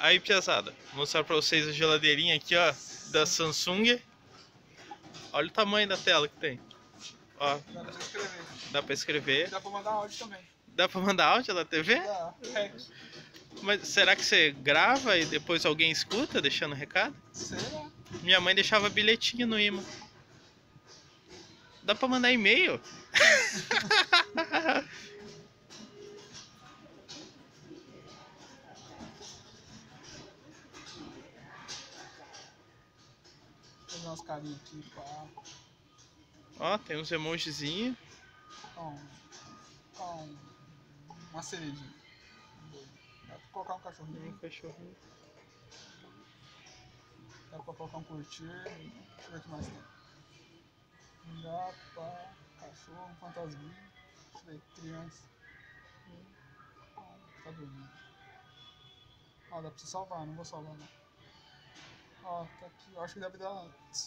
Aí, piazada, vou mostrar pra vocês a geladeirinha aqui, ó, da Samsung. Olha o tamanho da tela que tem. Ó, Dá pra escrever. dá pra escrever. Dá pra mandar áudio também. Dá pra mandar áudio na TV? Dá. É. Mas será que você grava e depois alguém escuta deixando recado? Será? Minha mãe deixava bilhetinho no imã. Dá pra mandar e-mail? fazer umas carinhas aqui, pá. Ó, tem uns emojizinhos. Com, com uma cerejinha. Dá pra colocar um cachorrinho. Um cachorrinho. Dá pra colocar um curtir. Deixa eu ver o que mais tem. Gato, pá, cachorro, um fantasminha. Deixa eu ver, criança. Ó, Tá dormindo. Ó, dá pra você salvar, não vou salvar não. Ó, tá aqui. Eu acho que deve dar.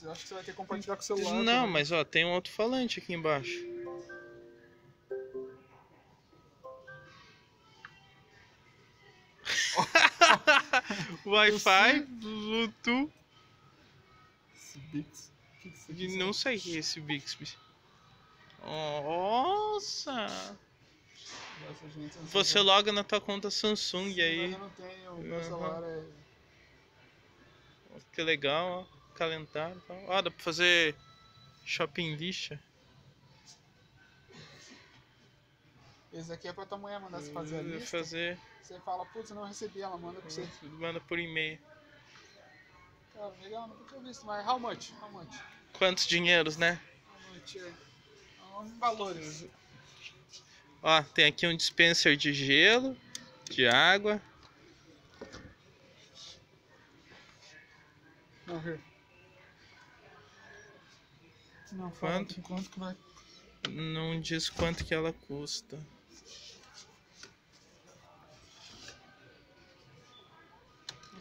Eu acho que você vai ter que compartilhar com o celular. Não, também. mas ó, tem um outro falante aqui embaixo. Wi-Fi, Bluetooth. Esse Bix. O que que isso aqui E Não sei o que é esse Bixby. Nossa! Essa gente, Você loga na tua conta Samsung Mas aí. eu não tenho, meu Aham. celular é. Que legal, ó. Calendário e tal. Ó, dá pra fazer shopping lixa. Esse aqui é pra tua mulher mandar você fazer a Hum, lista. Fazer. Você fala, putz, eu não recebi, ela manda pra você. Manda por e-mail. Cara, legal, nunca tinha visto, mas how much? How much? Quantos dinheiros, né? How much? É. Um valores. Ó, tem aqui um dispenser de gelo, de água. Ver. Não, Quanto? aqui quanto que vai. Não diz quanto que ela custa.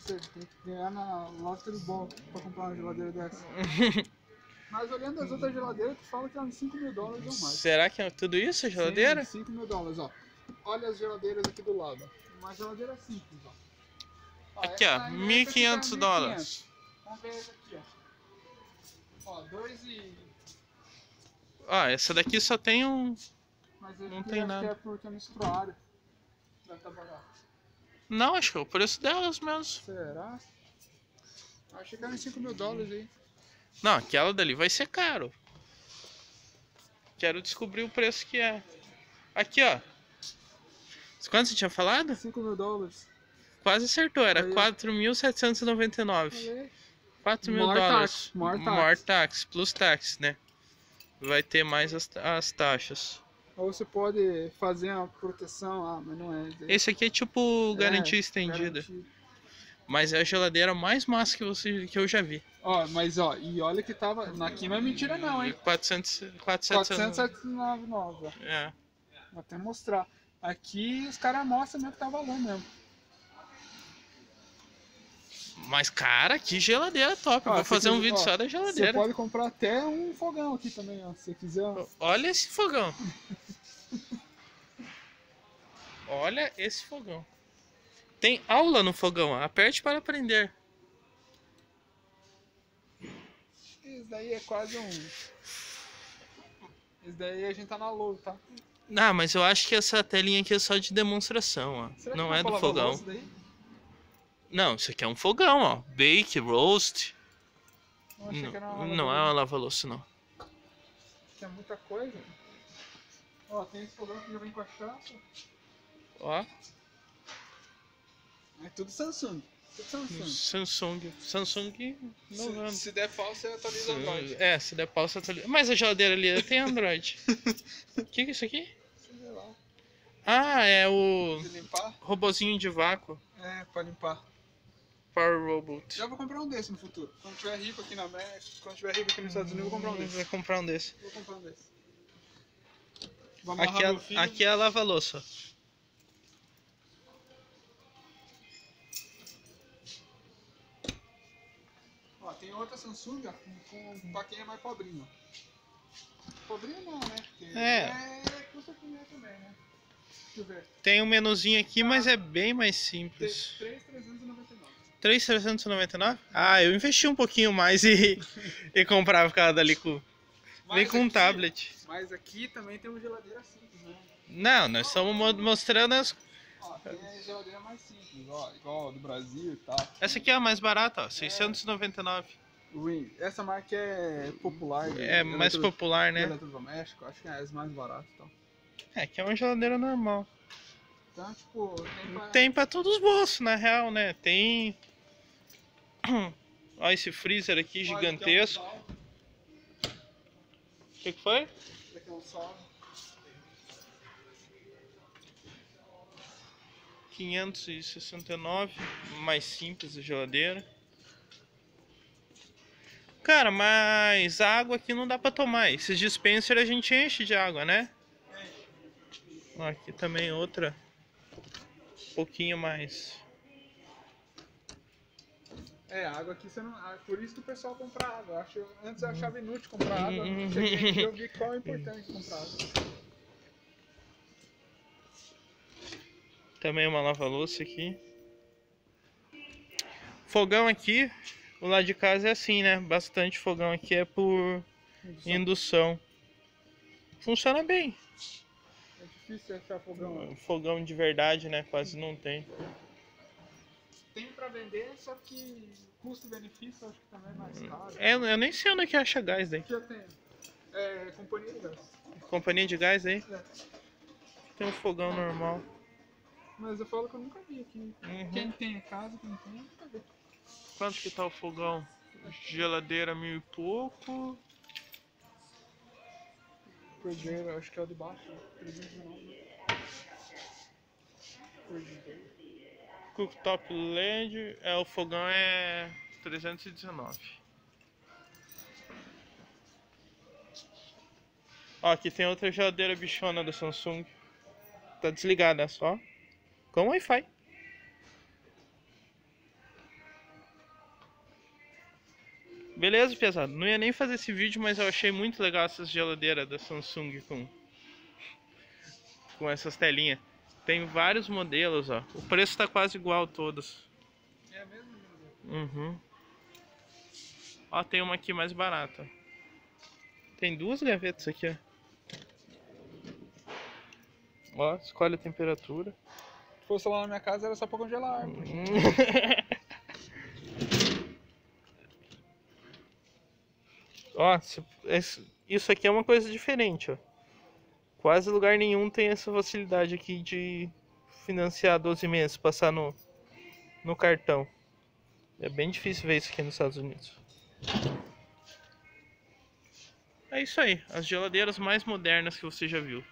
Sei, tem que ganhar na Lottery Ball pra comprar uma geladeira dessa. Mas olhando as outras geladeiras, tu fala que é uns 5 mil dólares ou mais. Será que é tudo isso, a geladeira? Sim, 5 mil dólares, ó. Olha as geladeiras aqui do lado. Uma geladeira simples, ó. Ó, Aqui, ó, aí, 1.500 essa aqui tá dólares. 1.500. Vamos ver essa aqui, ó. Ó, 2 e... Ó, essa daqui só tem um. Mas esse Não tem acho nada. é porque é tá barato. Não, acho que é o preço delas mesmo. Será? Achei que era uns 5 mil dólares aí. Não, aquela dali vai ser caro. Quero descobrir o preço que é. Aqui, ó. Quanto você tinha falado? 5 mil dólares. Quase acertou, era Aí. 4.799. Falei. 4 mil More dólares. tax, more tax. More tax, plus tax, né? Vai ter mais as, as taxas. Ou você pode fazer uma proteção. Ah, mas não é. Esse aqui é tipo É, garantia estendida. garantia. Mas é a geladeira mais massa que, você, que eu já vi. Ó, mas ó, e olha que tava. Aqui não é mentira não, hein? 400, 400, 4799, ó. É. Vou até mostrar. Aqui os caras mostram mesmo que tá valor mesmo. Mas, cara, que geladeira top. Ó, Vou fazer um vídeo ó, só da Você geladeira. pode comprar até um fogão aqui também, ó. Se você quiser. Olha esse fogão. Olha esse fogão. Tem aula no fogão. Aperte para aprender. Isso daí é quase um. Isso daí a gente tá na low, tá? Ah, mas eu acho que essa telinha aqui é só de demonstração, ó. Será Não é do fogão. Não, isso aqui é um fogão, ó. Bake, roast. Não, uma não é uma lava-louça, não. Que é muita coisa. Ó, tem esse fogão que já vem com a chapa. Ó, É tudo Samsung. Tudo Samsung. Samsung. Samsung Se, 90. se der pau, você atualiza Android. É, se der pau, você atualiza. Mas a geladeira ali tem Android. O que, que é isso aqui? Sei lá. Ah, é o De limpar? robozinho de vácuo. É, pra limpar. Power Robot. Já vou comprar um desse no futuro. Quando tiver rico aqui na América, quando tiver rico aqui nos Estados Unidos, eu vou comprar um desse. Vai comprar um desse. Vou comprar um desse. Amarrar Aqui é, filho. aqui é a lava-louça. Ó, tem outra Samsung ó, com, com, pra quem é mais pobrinho. Pobrinho não, né? Porque É. é custa comer também, né? Deixa eu ver. Tem um menuzinho aqui, mas é bem mais simples. 3,399. 3,399? Ah, eu investi um pouquinho mais e, e comprava cada dali com. Vem com um aqui- tablet. Mas aqui também tem uma geladeira simples, né? Não, nós estamos mo- mostrando as. Ó, tem a geladeira mais simples, ó, igual a do Brasil e tal. Essa aqui é a mais barata, ó, 699. Ruim. Essa marca é popular. de É mais eletro- popular, né? Eletrodoméstico, acho que é as mais baratas e tal. É, que é uma geladeira normal. Então, tipo, tem pra... Tem pra todos os bolsos, na real, né? Tem. Olha esse freezer aqui gigantesco. O que, que foi? aqui é um sal. 569, mais simples a geladeira. Cara, mas água aqui não dá pra tomar. Esses dispenser a gente enche de água, né? Aqui também outra. Um pouquinho mais. É, água aqui você não. ah, Por isso que o pessoal compra água. Eu acho, antes eu achava inútil comprar água. Uhum. Cheguei aqui eu vi qual é importante comprar água. Também uma lava-louça aqui. Fogão aqui. O lado de casa é assim, né? Bastante fogão aqui é por indução. Funciona bem. É difícil achar fogão. Fogão de verdade, né? Quase não tem. Tem pra vender, só que custo-benefício acho que também é mais caro. É, eu nem sei onde é que acha gás daí. Aqui eu tenho. É, companhia de gás. Companhia de gás aí? É. Tem um fogão normal. Mas eu falo que eu nunca vi aqui. Uhum. Quem tem em casa, quem tem, eu nunca vi. Quanto que tá o fogão? Geladeira mil e pouco. Cruzeiro, eu acho que é o de baixo. 319. Cruzeiro. Cooktop LED. É, o fogão é 319. Ó, aqui tem outra geladeira bichona da Samsung. Tá desligada só. Com Wi-Fi. Beleza, pesado. Não ia nem fazer esse vídeo, mas eu achei muito legal essas geladeiras da Samsung com com essas telinhas. Tem vários modelos, ó. O preço tá quase igual todos. É mesmo? Uhum. Ó, tem uma aqui mais barata. Tem duas gavetas aqui, ó. Ó, escolhe a temperatura. Se fosse lá na minha casa, era só pra congelar a árvore. ó, isso aqui é uma coisa diferente, ó. Quase lugar nenhum tem essa facilidade aqui de financiar 12 meses, passar no, no cartão. É bem difícil ver isso aqui nos Estados Unidos. É isso aí, as geladeiras mais modernas que você já viu.